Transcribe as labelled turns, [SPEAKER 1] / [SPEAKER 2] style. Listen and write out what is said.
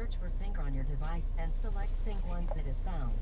[SPEAKER 1] Search for sync on your device and select sync once it is found.